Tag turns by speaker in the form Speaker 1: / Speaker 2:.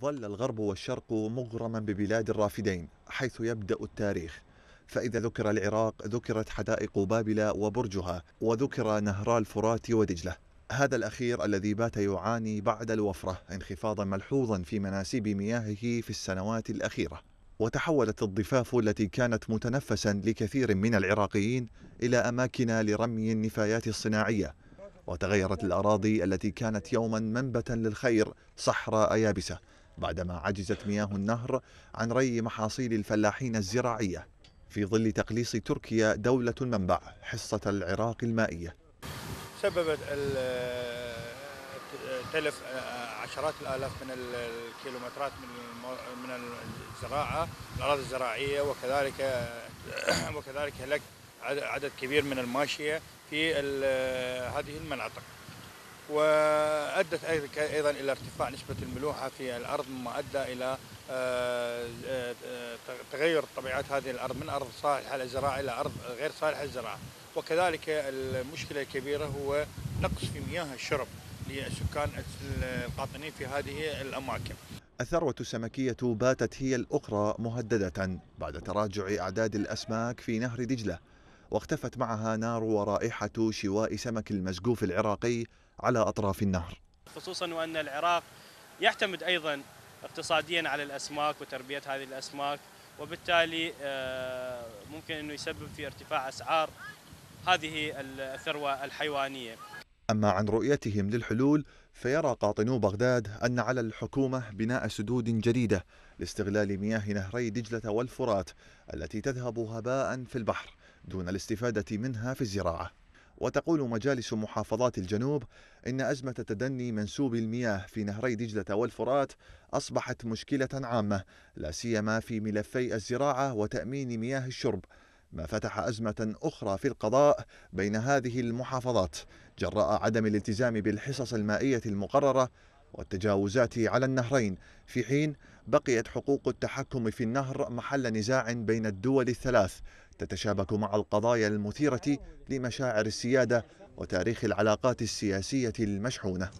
Speaker 1: ظل الغرب والشرق مغرما ببلاد الرافدين حيث يبدأ التاريخ. فإذا ذكر العراق ذكرت حدائق بابل وبرجها وذكر نهرا الفرات ودجلة. هذا الأخير الذي بات يعاني بعد الوفرة انخفاضا ملحوظا في مناسيب مياهه في السنوات الأخيرة. وتحولت الضفاف التي كانت متنفسا لكثير من العراقيين إلى أماكن لرمي النفايات الصناعية. وتغيرت الأراضي التي كانت يوما منبتا للخير صحراء يابسة. بعدما عجزت مياه النهر عن ري محاصيل الفلاحين الزراعية في ظل تقليص تركيا دولة المنبع حصة العراق المائية.
Speaker 2: سببت تلف عشرات الآلاف من الكيلومترات من من الزراعة الأراضي الزراعية وكذلك وكذلك هلك عدد كبير من الماشية في هذه المناطق. وأدت أيضا إلى ارتفاع نسبة الملوحة في الأرض مما أدى إلى آه، آه، تغير طبيعة هذه الأرض من أرض صالحة للزراعه إلى أرض غير صالحة للزراعه وكذلك المشكلة الكبيرة هو نقص في مياه الشرب للسكان القاطنين في هذه الأماكن.
Speaker 1: الثروة السمكية باتت هي الأخرى مهددة بعد تراجع أعداد الأسماك في نهر دجلة واختفت معها نار ورائحة شواء سمك المزقوف العراقي على أطراف النهر.
Speaker 3: خصوصا وأن العراق يعتمد أيضا اقتصاديا على الأسماك وتربية هذه الأسماك وبالتالي آه، ممكن أنه يسبب في ارتفاع أسعار هذه الثروة الحيوانية.
Speaker 1: أما عن رؤيتهم للحلول فيرى قاطنو بغداد أن على الحكومة بناء سدود جديدة لاستغلال مياه نهري دجلة والفرات التي تذهب هباء في البحر دون الاستفادة منها في الزراعة. وتقول مجالس محافظات الجنوب إن أزمة تدني منسوب المياه في نهري دجلة والفرات أصبحت مشكلة عامة لا سيما في ملفي الزراعة وتأمين مياه الشرب. ما فتح أزمة أخرى في القضاء بين هذه المحافظات. جراء عدم الالتزام بالحصص المائية المقررة والتجاوزات على النهرين. في حين بقيت حقوق التحكم في النهر محل نزاع بين الدول الثلاث. تتشابك مع القضايا المثيرة لمشاعر السيادة وتاريخ العلاقات السياسية المشحونة.